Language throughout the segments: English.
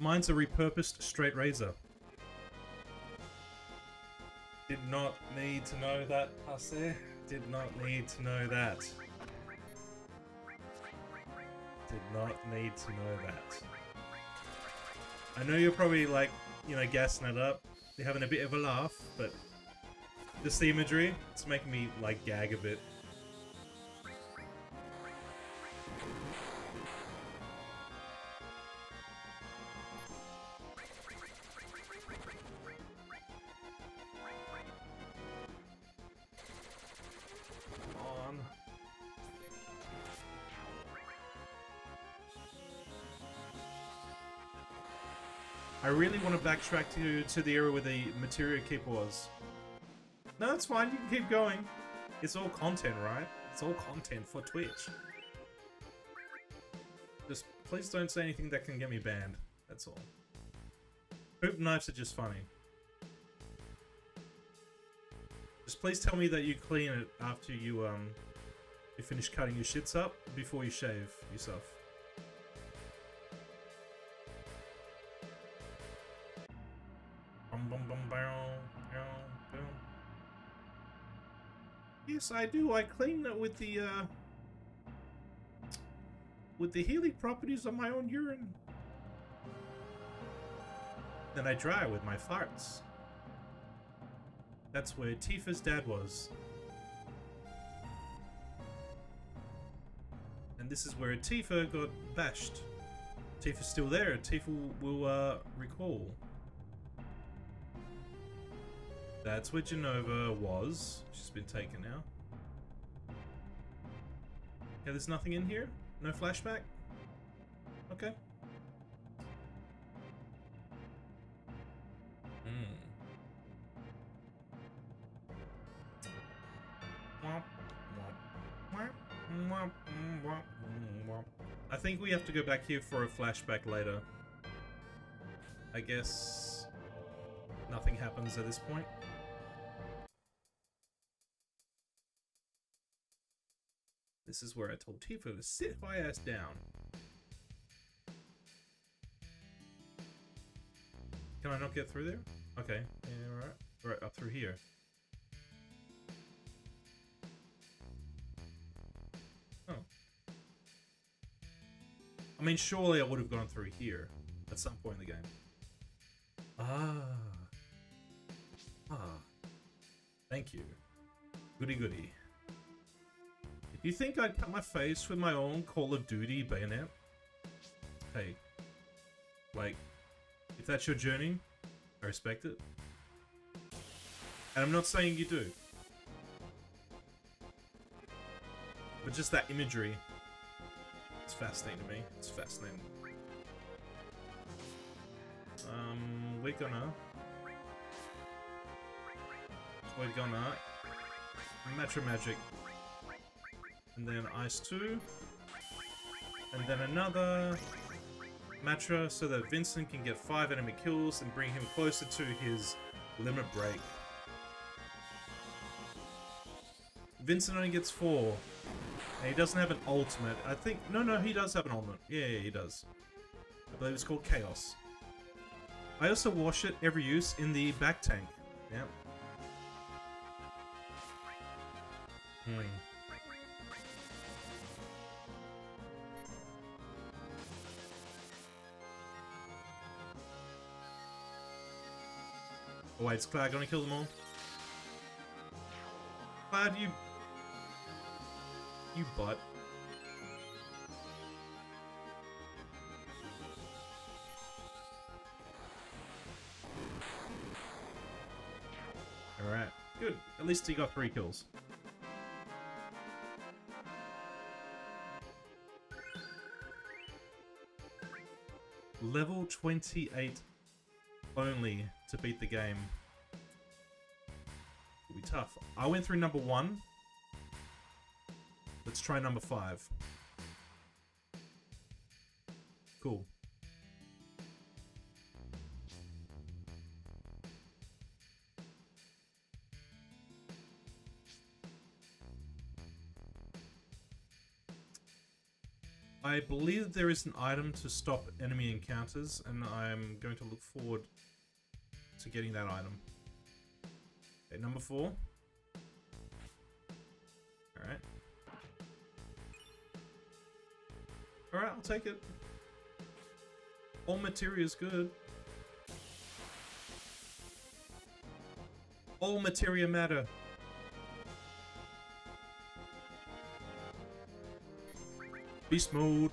Mine's a repurposed straight razor. Did not need to know that, Hasse. Did not need to know that. Did not need to know that. I know you're probably like, you know, gassing it up. You're having a bit of a laugh, but the imagery, it's making me like gag a bit. Want to backtrack to to the era where the Materia Keeper was. No, it's fine. You can keep going. It's all content, right? It's all content for Twitch. Just please don't say anything that can get me banned. That's all. Hoop knives are just funny. Just please tell me that you clean it after you um you finish cutting your shits up before you shave yourself. Yes, I do. I clean that with the uh with the healing properties of my own urine. Then I dry with my farts. That's where Tifa's dad was. And this is where Tifa got bashed. Tifa's still there. Tifa will uh, recall. That's where Jenova was. She's been taken now. Okay, there's nothing in here? No flashback? Okay. Hmm. I think we have to go back here for a flashback later. I guess nothing happens at this point. This is where I told Tifa to sit my ass down. Can I not get through there? Okay, yeah, right. Right, up through here. Oh. I mean, surely I would have gone through here at some point in the game. Ah. Ah. Thank you. Goody goody. You think I'd cut my face with my own Call of Duty bayonet, hey, like, if that's your journey, I respect it. And I'm not saying you do. But just that imagery, it's fascinating to me. It's fascinating. Um, we're gonna... We're gonna... Matra Magic. And then Ice 2. And then another Matra so that Vincent can get 5 enemy kills and bring him closer to his limit break. Vincent only gets 4. And he doesn't have an ultimate. I think... No, no, he does have an ultimate. Yeah, yeah, he does. I believe it's called Chaos. I also wash it every use in the back tank. Yeah. Wait, is Cloud gonna kill them all? Cloud, you... You butt. Alright, good. At least he got three kills. Level 28 only to beat the game. Will be tough. I went through number one. Let's try number five. Cool. I believe there is an item to stop enemy encounters, and I'm going to look forward to getting that item. Okay, number four. Alright. Alright, I'll take it. All materia is good. All materia matter. Beast mode.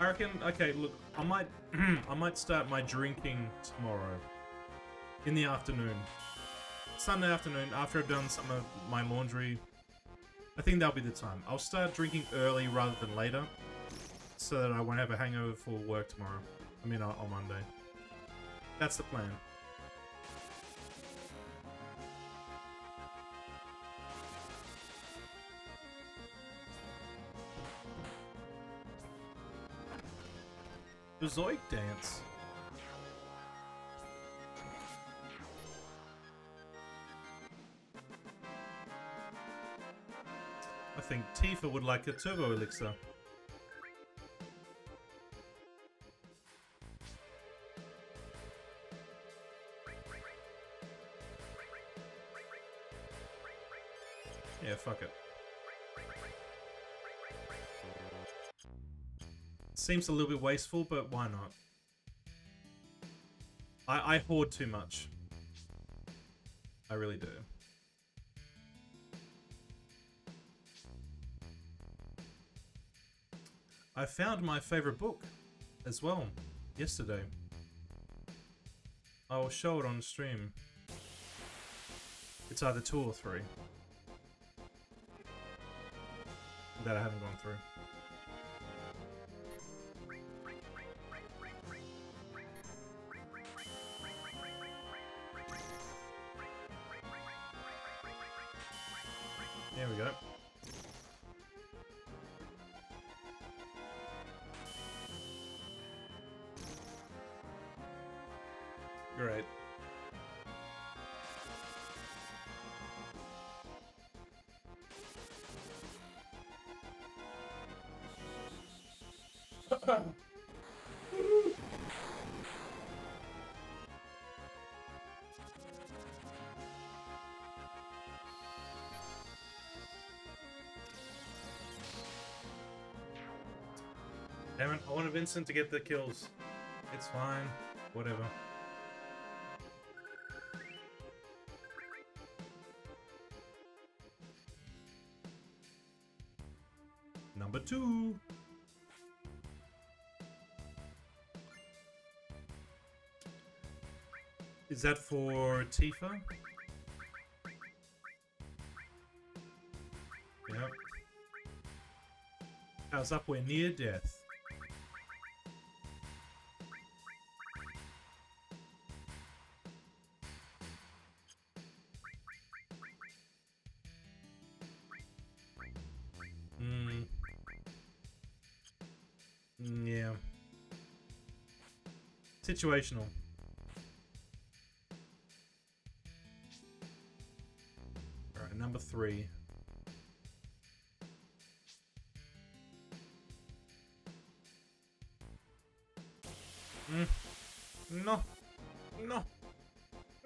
I reckon, okay, look, I might, I might start my drinking tomorrow. In the afternoon. Sunday afternoon, after I've done some of my laundry. I think that'll be the time. I'll start drinking early rather than later. So that I won't have a hangover for work tomorrow. I mean, on on Monday. That's the plan. The dance. I think Tifa would like a turbo elixir. Yeah, fuck it. Seems a little bit wasteful, but why not? I, I hoard too much. I really do. I found my favorite book as well yesterday. I will show it on stream. It's either two or three. That I haven't gone through. There we go. Great. Damn it, I wanted Vincent to get the kills. It's fine. Whatever. Number two. Is that for Tifa? Yep. Was up we're near death. Mm. Mm, Yeah. Situational. Three. Mm. No. No.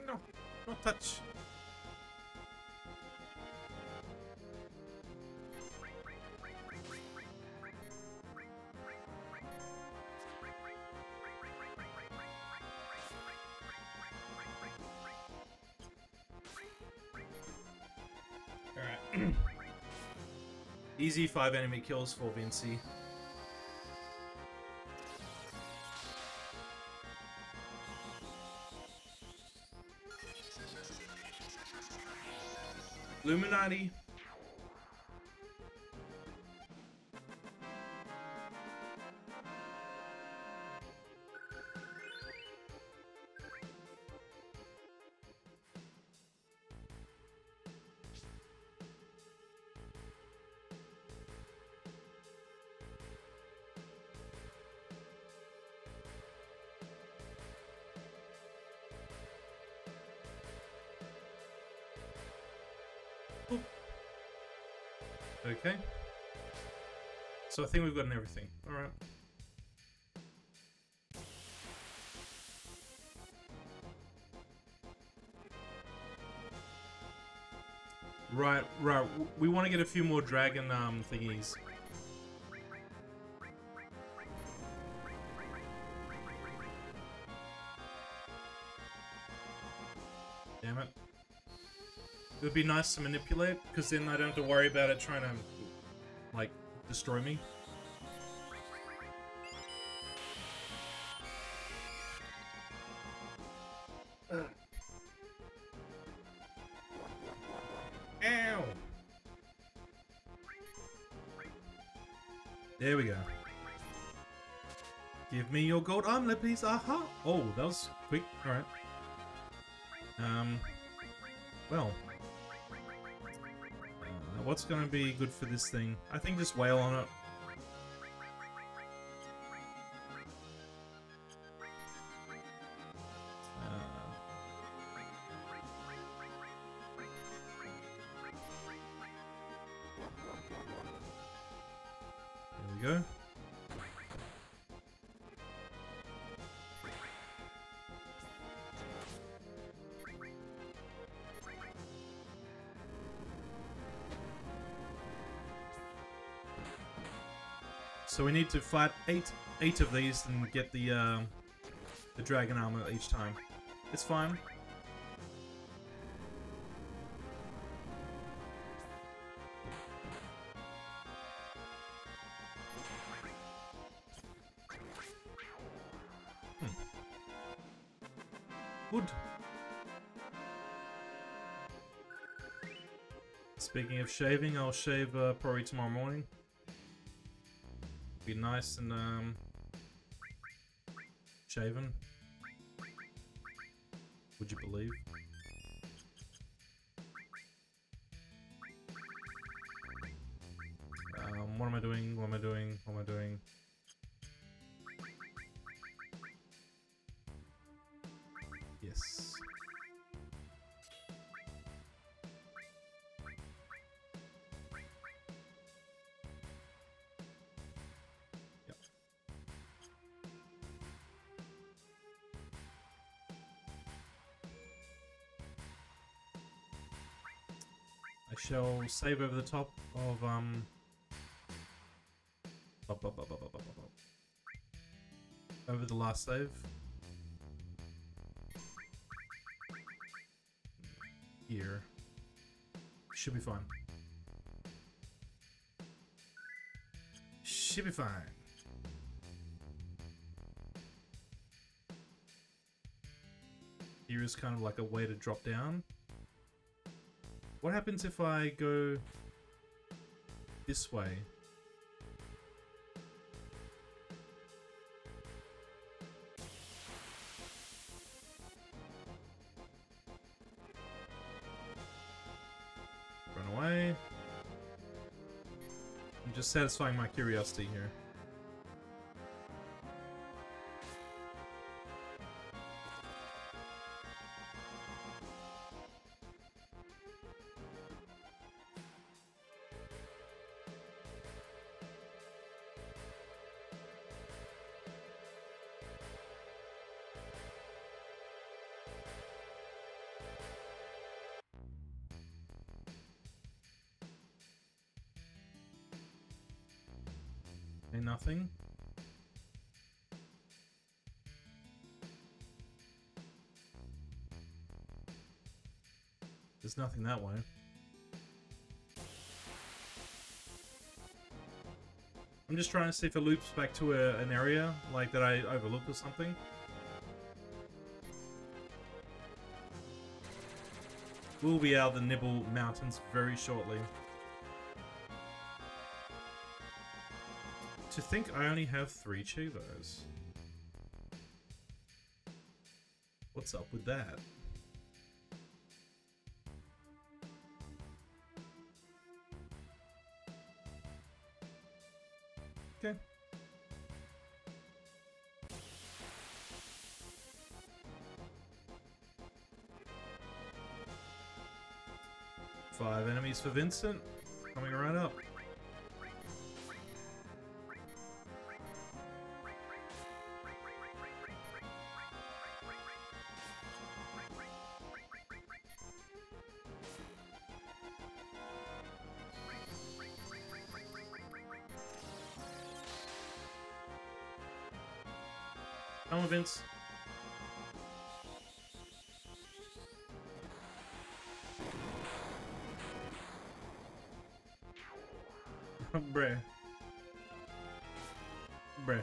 No. No touch. Easy five enemy kills for Vinci. Illuminati. Okay. So I think we've gotten everything. Alright. Right, right. We want to get a few more dragon um thingies. Would be nice to manipulate, because then I don't have to worry about it trying to, like, destroy me. Ow! There we go. Give me your gold armlet, please. Aha! Oh, that was quick. Alright. Um, well. What's going to be good for this thing? I think just whale on it. So we need to fight eight eight of these and get the um, the dragon armor each time. It's fine. Hmm. Good. Speaking of shaving, I'll shave uh, probably tomorrow morning. Be nice and um shaven. Would you believe? Um, what am I doing? What am I doing? What am I doing? I shall save over the top of um. Over the last save. Here. Should be fine. Should be fine. Here is kind of like a way to drop down. What happens if I go this way? Run away. I'm just satisfying my curiosity here. Nothing. There's nothing that way. I'm just trying to see if it loops back to a, an area, like that I overlooked or something. We'll be out of the Nibel Mountains very shortly. To think I only have three Chivos. What's up with that? Okay. Five enemies for Vincent. Coming right up. Vince. Bruh. Bruh.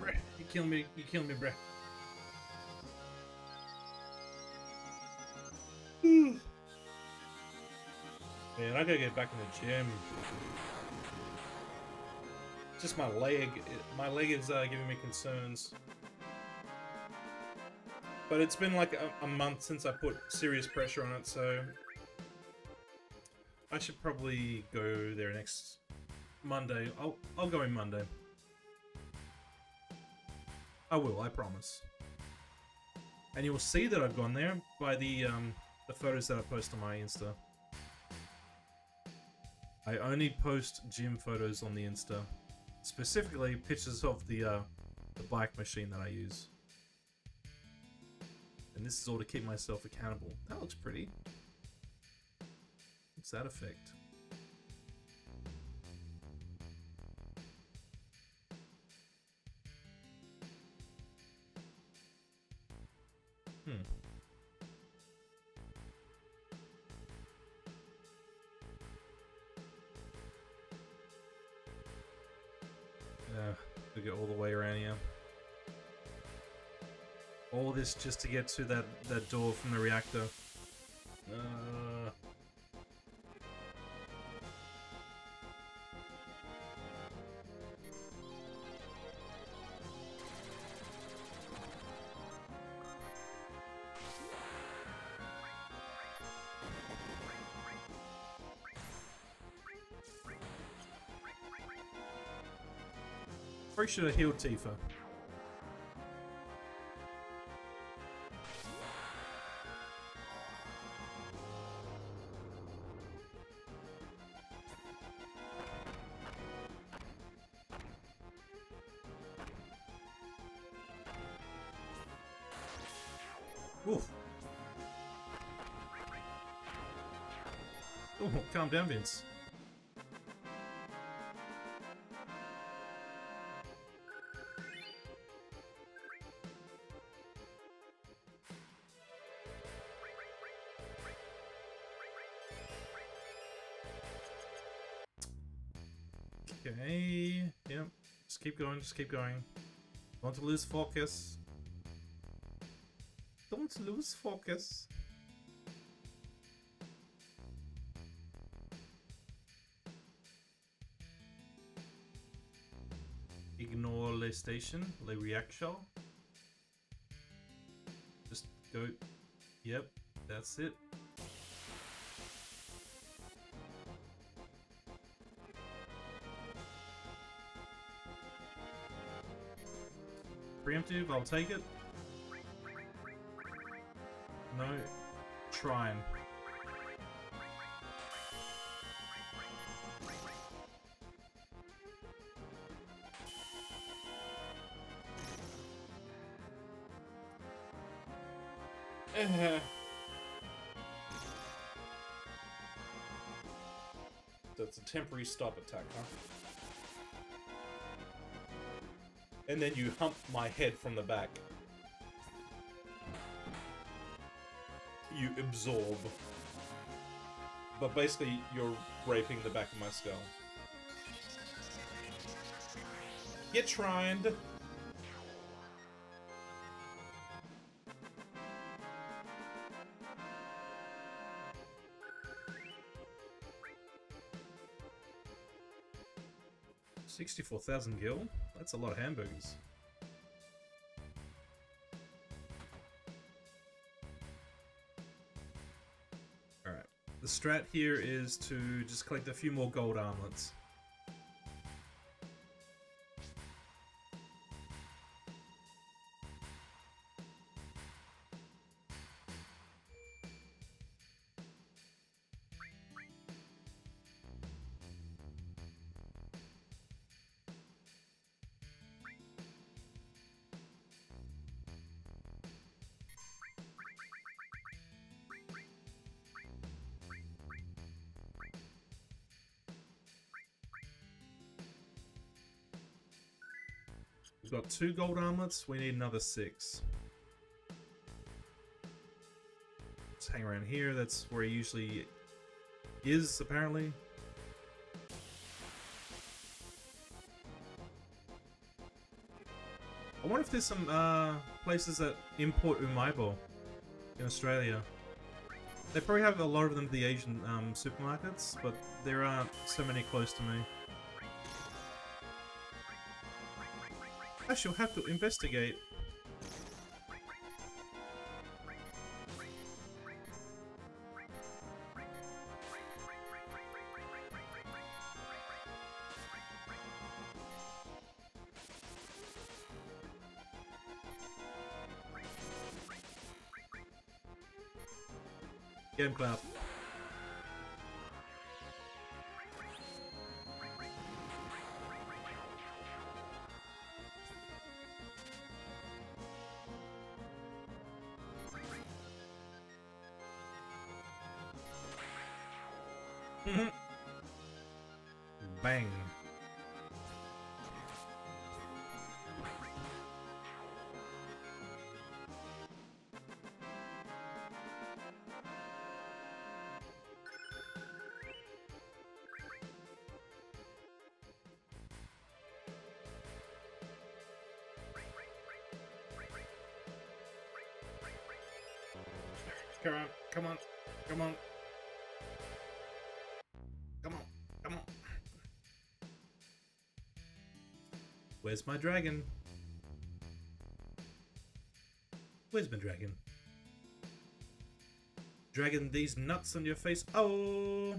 Bruh, you kill me, you kill me, bruh. I gotta get back in the gym. Just my leg, my leg is uh, giving me concerns. But it's been like a, a month since I put serious pressure on it, so I should probably go there next Monday. I'll I'll go in Monday. I will, I promise. And you will see that I've gone there by the um, the photos that I post on my Insta. I only post gym photos on the Insta, specifically pictures of the uh, the bike machine that I use. And this is all to keep myself accountable. That looks pretty. What's that effect? Hmm. This just to get to that, that door from the reactor. Uh... Probably should have healed Tifa. Vince. Okay, yep. Just keep going, just keep going. Don't lose focus. Don't lose focus. Station, the reaction. Just go. Yep, that's it. Preemptive, I'll take it. No. Trying. That's a temporary stop attack, huh? And then you hump my head from the back. You absorb. But basically, you're raping the back of my skull. Get trined. Sixty-four thousand gil. That's a lot of hamburgers. Alright. The strat here is to just collect a few more gold armlets. Got two gold armlets. We need another six. Let's hang around here. That's where he usually is, apparently. I wonder if there's some uh, places that import Umaibo in Australia. They probably have a lot of them at the Asian um, supermarkets, but there aren't so many close to me. I shall have to investigate. Game clap. Come on, come on, come on. Come on, come on. Where's my dragon? Where's my dragon? Dragon these nuts on your face. Oh!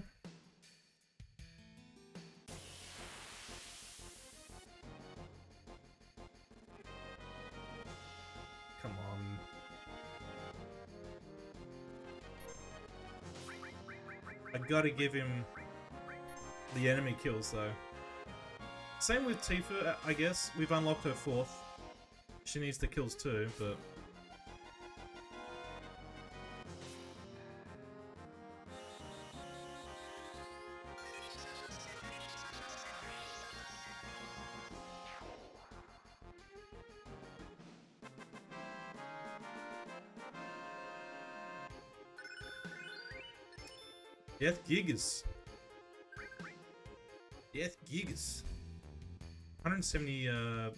Gotta give him the enemy kills though. Same with Tifa, I guess. We've unlocked her fourth. She needs the kills too, but... Death Gigas. Death Gigas. 170 uh,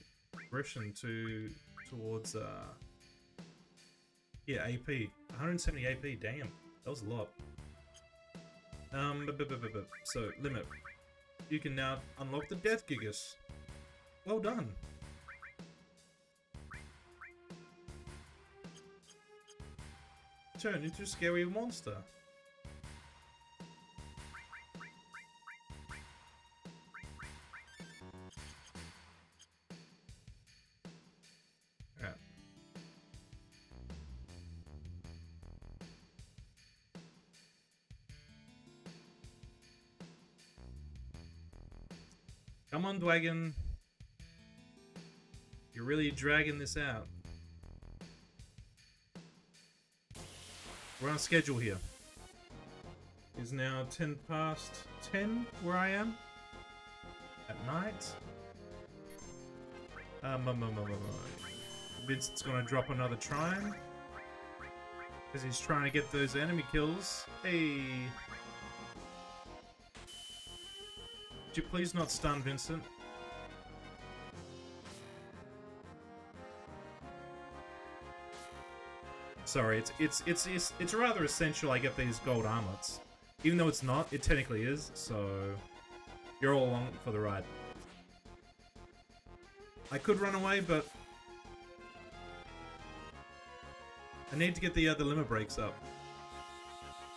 aggression to towards uh yeah AP 170 AP damn. That was a lot. Um so limit. You can now unlock the death gigas. Well done. Turn into a scary monster Come on, Dwagon. You're really dragging this out. We're on schedule here. It's now 10 past 10 where I am. At night. Um, um, um, um, um. Vincent's gonna drop another trine. Because he's trying to get those enemy kills. Hey. Would you please not stun Vincent? Sorry, it's it's it's it's, it's rather essential I get these gold armlets. Even though it's not, it technically is, so you're all along for the ride. I could run away, but I need to get the other limit breaks up.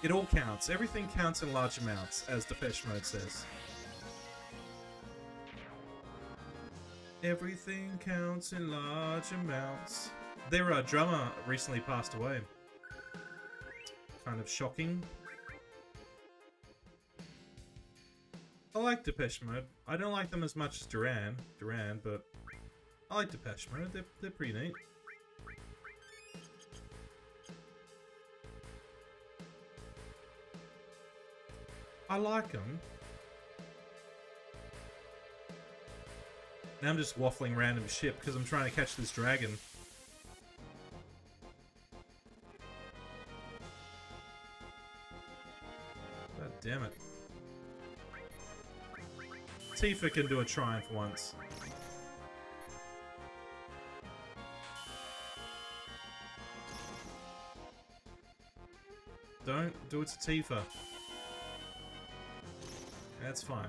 It all counts. Everything counts in large amounts, as Depeche Mode says. Everything counts in large amounts. Their uh, drummer recently passed away. Kind of shocking. I like Depeche Mode. I don't like them as much as Duran, Duran, but I like Depeche Mode. They're, they're pretty neat. I like them. Now I'm just waffling random shit because I'm trying to catch this dragon. God damn it. Tifa can do a triumph once. Don't do it to Tifa. That's fine.